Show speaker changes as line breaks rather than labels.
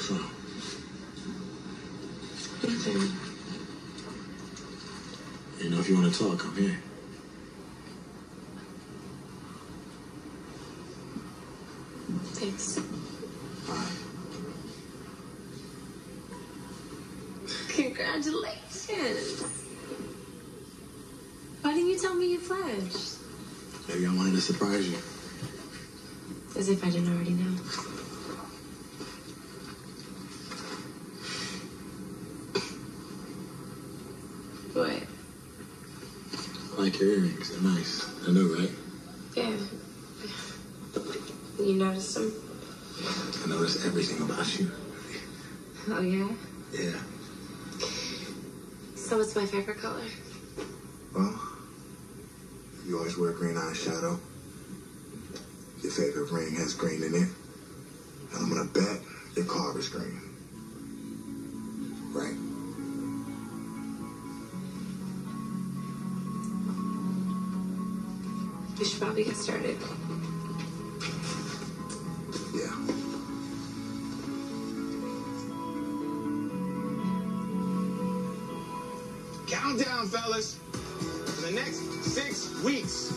from?
Nothing.
You know, if you want to talk, I'm here.
Thanks.
Bye.
Congratulations. Why didn't you tell me you pledged?
Maybe I wanted to surprise you.
As if I didn't already know. What?
I like your earrings. They're nice. I know, right?
Yeah. You noticed them?
I notice everything about you.
Oh, yeah?
Yeah.
So what's my favorite color?
Well, you always wear green eyeshadow. Your favorite ring has green in it. And I'm gonna bet your car is green. Right?
We should probably get started.
Yeah.
Countdown, fellas. For the next six weeks,